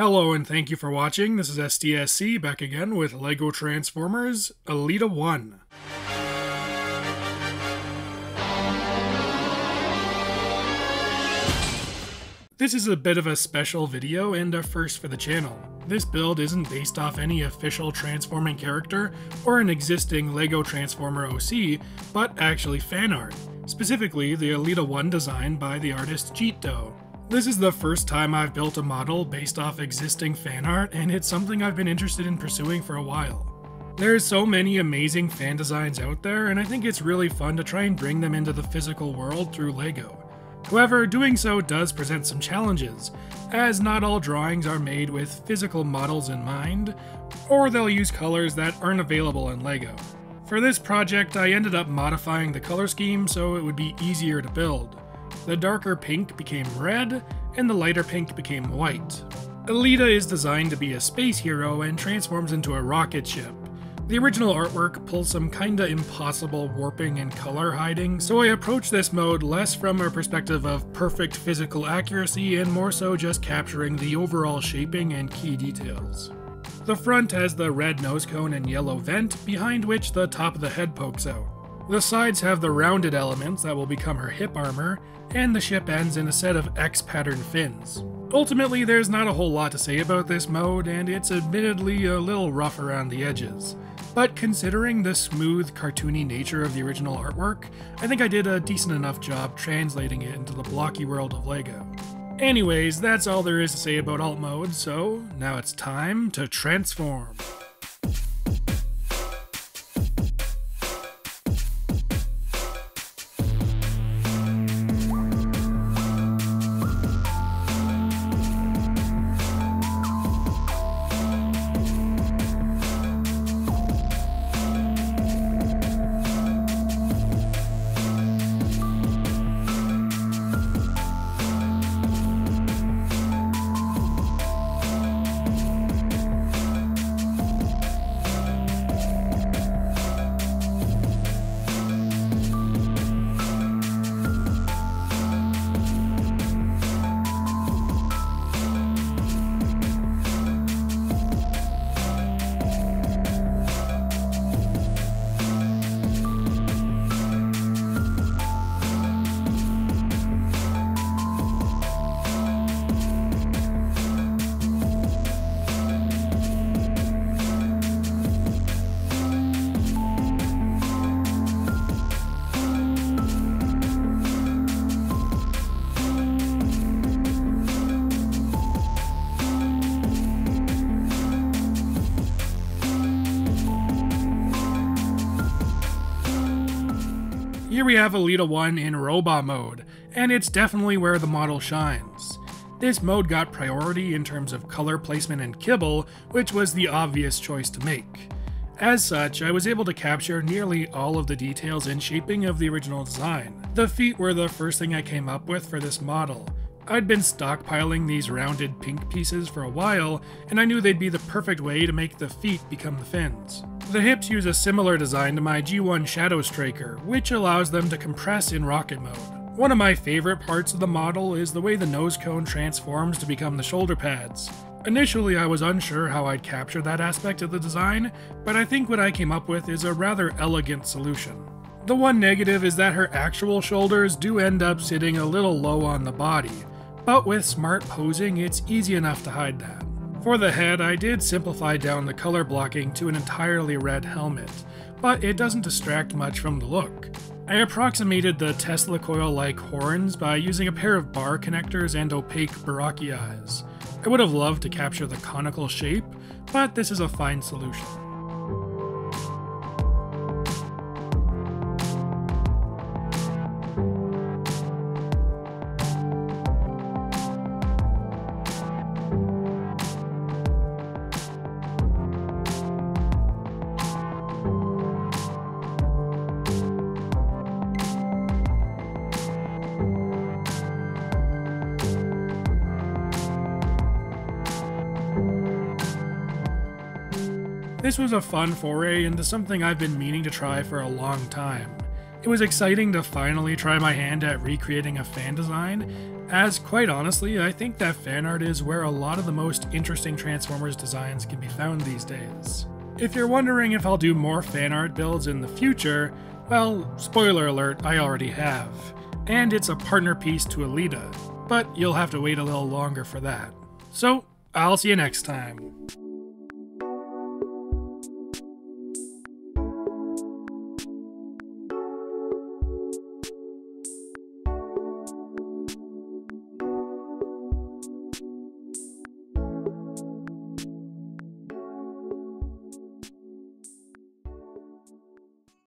Hello and thank you for watching. This is STSC back again with LEGO Transformers Elita 1. This is a bit of a special video and a first for the channel. This build isn't based off any official transforming character or an existing LEGO Transformer OC, but actually fan art, specifically the Elita 1 design by the artist Jeet This is the first time I've built a model based off existing fan art, and it's something I've been interested in pursuing for a while. There's so many amazing fan designs out there, and I think it's really fun to try and bring them into the physical world through LEGO. However, doing so does present some challenges, as not all drawings are made with physical models in mind, or they'll use colors that aren't available in LEGO. For this project, I ended up modifying the color scheme so it would be easier to build. The darker pink became red, and the lighter pink became white. Elita is designed to be a space hero and transforms into a rocket ship, the original artwork pulls some kinda impossible warping and color hiding, so I approach this mode less from a perspective of perfect physical accuracy and more so just capturing the overall shaping and key details. The front has the red nose cone and yellow vent, behind which the top of the head pokes out. The sides have the rounded elements that will become her hip armor, and the ship ends in a set of X pattern fins. Ultimately, there's not a whole lot to say about this mode, and it's admittedly a little rough around the edges. But considering the smooth, cartoony nature of the original artwork, I think I did a decent enough job translating it into the blocky world of LEGO. Anyways, that's all there is to say about alt mode, so now it's time to transform. Here we have Elita 1 in robot mode, and it's definitely where the model shines. This mode got priority in terms of color placement and kibble, which was the obvious choice to make. As such, I was able to capture nearly all of the details and shaping of the original design. The feet were the first thing I came up with for this model. I'd been stockpiling these rounded pink pieces for a while, and I knew they'd be the perfect way to make the feet become the fins. The hips use a similar design to my G1 Shadow Striker, which allows them to compress in rocket mode. One of my favorite parts of the model is the way the nose cone transforms to become the shoulder pads. Initially, I was unsure how I'd capture that aspect of the design, but I think what I came up with is a rather elegant solution. The one negative is that her actual shoulders do end up sitting a little low on the body, but with smart posing, it's easy enough to hide that. For the head, I did simplify down the color blocking to an entirely red helmet, but it doesn't distract much from the look. I approximated the Tesla coil-like horns by using a pair of bar connectors and opaque Barraki eyes. I would have loved to capture the conical shape, but this is a fine solution. This was a fun foray into something I've been meaning to try for a long time. It was exciting to finally try my hand at recreating a fan design, as quite honestly, I think that fan art is where a lot of the most interesting Transformers designs can be found these days. If you're wondering if I'll do more fan art builds in the future, well, spoiler alert, I already have. And it's a partner piece to Elita, but you'll have to wait a little longer for that. So, I'll see you next time.